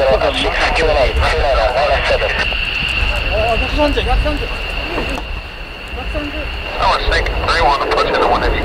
130, 130. 130. Oh, it's Nick 3-1 pushing the 180.